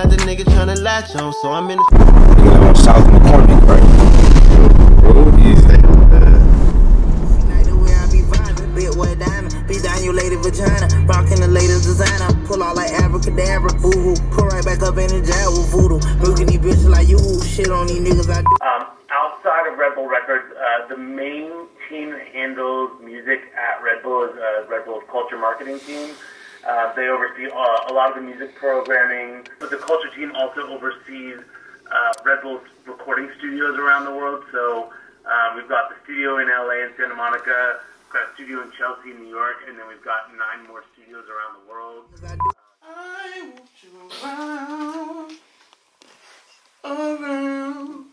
nigga tryna latch on, so I'm in the. Nigga on South McCormick, right? Road is that. Like the way I be vibing, big white diamond, be down your lady vagina, rocking the latest designer, pull out like abracadabra, boo hoo, pull right back up in the jar with voodoo, milking these bitches like you, shit on these niggas I do. Um, outside of Red Bull Records, uh, the main team that handles music at Red Bull is uh, Red Bull's culture marketing team. Uh, they oversee uh, a lot of the music programming, but the culture team also oversees uh, Red Bull's recording studios around the world. So uh, we've got the studio in LA and Santa Monica, we've got a studio in Chelsea, New York, and then we've got nine more studios around the world. I want you around, around.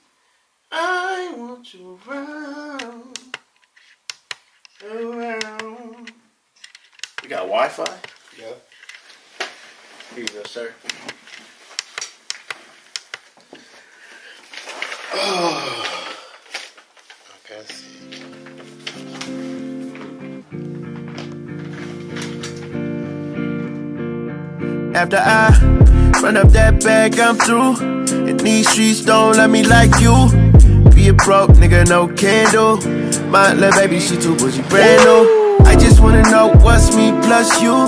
I want you around, around. You got Wi-Fi? Here you go, sir. Okay, let's see. After I run up that bag, I'm through. And these streets don't let me like you. Be a broke nigga, no candle. My little baby, she too bougie, brand new. I just wanna know what's me plus you.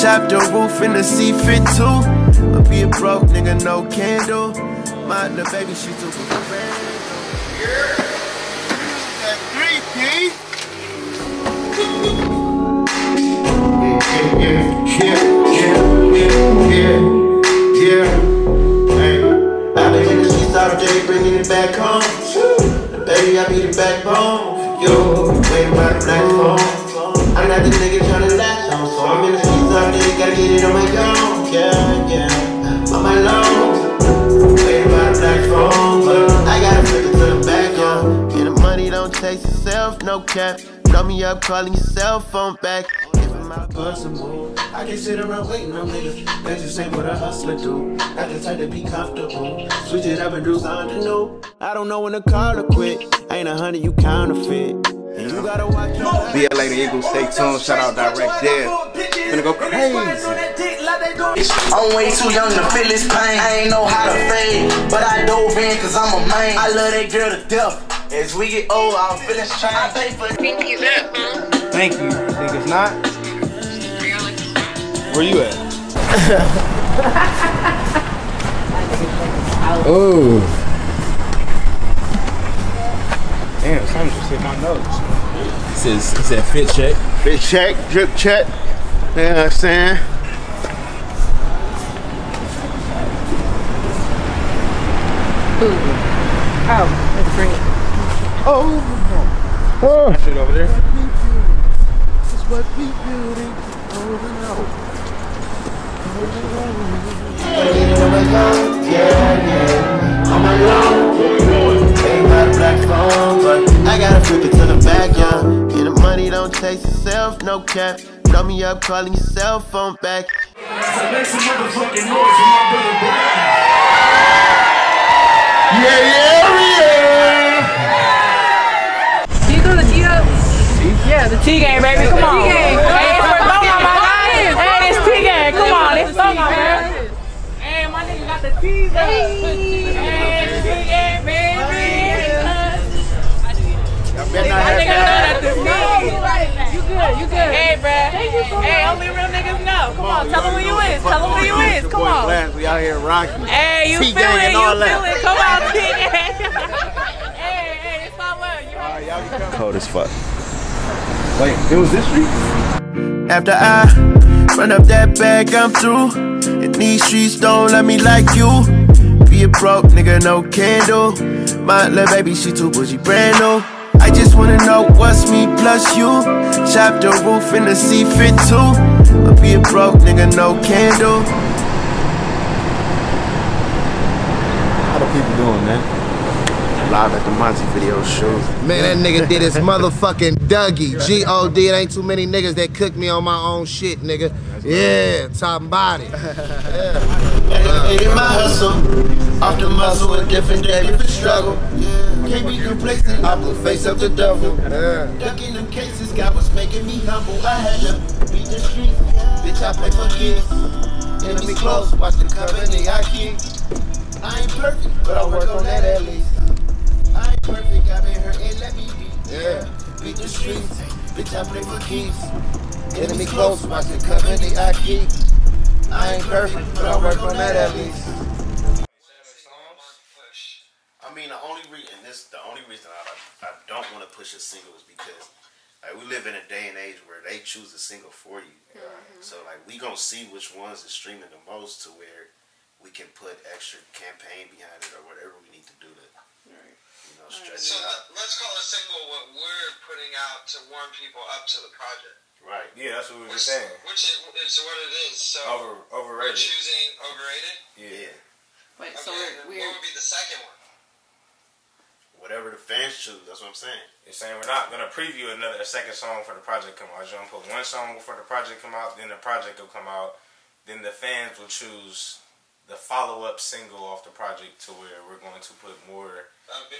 Chop the roof in the sea fit too. But be a broke nigga, no candle. My little baby, she too brand new. Three, P. Yeah, yeah, yeah, yeah, yeah, yeah. Been in the streets all day, bringing it back home. The baby, I be the backbone. Yo, by the black phone. Not the nigga tryna latch on, so I'm in the streets all day, gotta get it on my own. Yeah, yeah, on my low. Waiting by the black phone, but I gotta flip it to the back. Yeah, the money don't chase itself, no cap. Blow me up, calling your cell phone back. A. I can sit around waiting on niggas. That just ain't what a hustler do. Not the type to be comfortable. Switch it up and do something new. I don't know when to call to quit. Ain't a hundred, you counterfeit. BLA the Eagles, stay tuned. Shout out Direct Devin. Gonna go crazy. I'm way too young to feel this pain. I ain't know how to fade, but I dove in cause I'm a man. I love that girl to death. As we get old, I'm feeling strange. I pay for Thank you. Think it's not? Where you at? oh. Damn, something just hit my nose. It says, it said fit check. Fit check, drip check. You know what I'm saying? Oh, that's great. Oh. oh, That shit over there. this is what we building over and over. Yeah, yeah, I'm alone. Ain't got a black phone, but I gotta flip it to the back, yeah. Yeah, the money don't no cap. Blow me up, calling your cell phone back. Yeah, yeah, yeah. Do you go to T Up? Yeah, the T game, baby. Come on. Hey, only real niggas know. Come on, tell them who you is. Tell them who you is. Come on. We out here rocking. Hey, you feel it, you all feel it. Come on, T game. Hey, hey, it's all love. You heard me? Cold as fuck. Wait, it was this street? After I run up that bag, I'm through. And these streets don't let me like you. Be a broke nigga, no candle. My little baby, she too bougie, brand new. I just wanna know what's me plus you. Chop the roof in the sea fit too. But be a broke nigga, no candle. How the people doing, man? Live at the Monty video show. Man, that nigga did his motherfucking Dougie. G-O-D, it ain't too many niggas that cook me on my own shit, nigga. Yeah, top body. It in my hustle. Off the muscle, a different day, different struggle. Can't be complacent, I put face of the devil. Ducking them cases, God was making me humble. I had to beat the streets. Bitch, I play for kids. Enemy close, watch the company I keep. I ain't perfect, but I work on that at least. I ain't perfect, I've been hurting, let me be. Yeah, beat the streets, bitch, I play for keeps. Enemy close, watch the company I keep. I ain't perfect, but I work on that at least. I mean, the only reason this the only reason I, I don't want to push a single is because like we live in a day and age where they choose a single for you. Mm-hmm. So like we gonna see which ones is streaming the most to where we can put extra campaign behind it or whatever we need to do to you know stretch So it out. let, let's call a single what we're putting out to warm people up to the project. Right. Yeah, that's what we were Which, saying. which is, is what it is. So Over we're overrated. choosing overrated. Yeah. Yeah. Wait, Okay, so we're, we're what would be the second one? Whatever the fans choose, that's what I'm saying. You're saying we're not gonna preview another a second song for the project come out. You're gonna put one song before the project come out, then the project will come out, then the fans will choose the follow up single off the project to where we're going to put more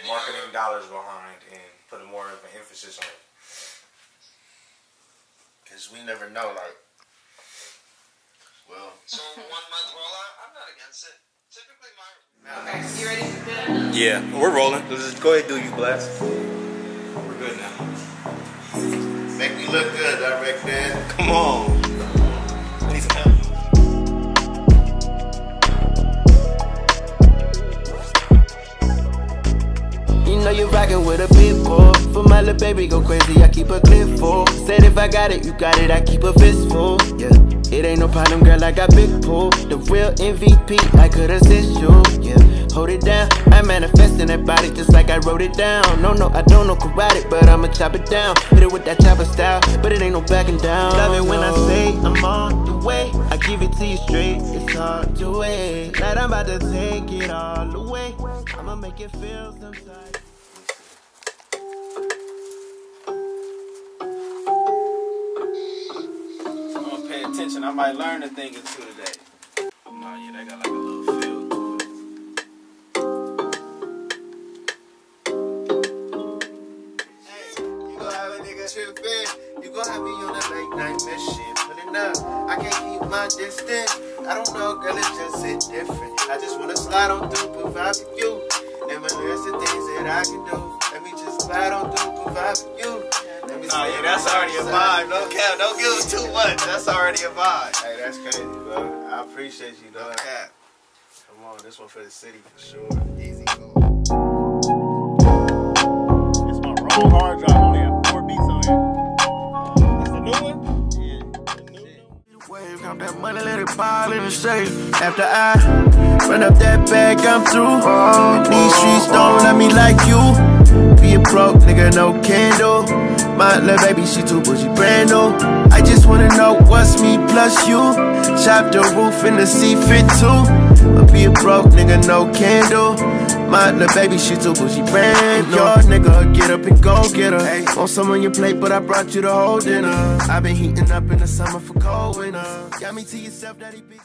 marketing dollars behind and put more of an emphasis on it. Cause we never know, like, well, So one month rollout. I'm not against it. Typically, my okay. You ready? Good. Yeah, we're rolling. Let's just go ahead do you blast. We're good now. make me look good, direct man. Come on. I need some help. You know you rockin' with a big boy. For my little baby go crazy, I keep a clip full. Said if I got it, you got it, I keep a fistful. Yeah, it ain't no problem, girl, I got big pull. The real MVP, I could assist you. Yeah, hold it down. I'm manifesting that body just like I wrote it down. No, no, I don't know karate, but I'ma chop it down. Hit it with that chopper style, but it ain't no backing down. Love it when I say I'm on the way. I give it to you straight, it's hard to wait. Like I'm about to take it all away. I'ma make it feel sometimes. I'm gonna. I might learn a thing or two today. Nah, yeah, they got like a little feel to it. You gon' have a nigga trippin'. You gon' have me on that late night mission. Pulling up, I can't keep my distance. I don't know, girl, it's just hit different. I just wanna slide on through, provide for you. And my list of things that I can do. Let me just slide on through, provide for you. Let me Nah, slide yeah, that's already a vibe. side. No cap, don't give us too much. That's already a vibe. Hey, that's crazy, bro. I appreciate you, No cap. Come on, this one for the city for sure. Easy go. It's my wrong hard drive. Only have four beats on here. That's the new one? Yeah. Wave, count that money, let it pile in the safe. After I run up that bag, I'm through. These streets don't love me like you. Be a broke nigga, no candle. My little baby, she too bougie, brand new. I just wanna know what's me plus you. Chop the roof in the seat fit too. But be a broke nigga, no candle. My little baby, she too bougie, brand new. Your nigga, get up and go get her. Hey, want some on your plate, but I brought you the whole dinner. i been heating up in the summer for cold winter. Got me to yourself, daddy, busy.